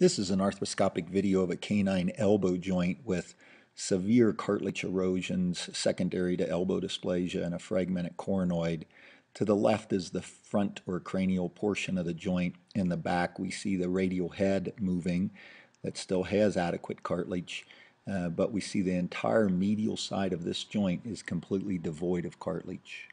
This is an arthroscopic video of a canine elbow joint with severe cartilage erosions secondary to elbow dysplasia and a fragmented coronoid. To the left is the front or cranial portion of the joint. In the back, we see the radial head moving that still has adequate cartilage, uh, but we see the entire medial side of this joint is completely devoid of cartilage.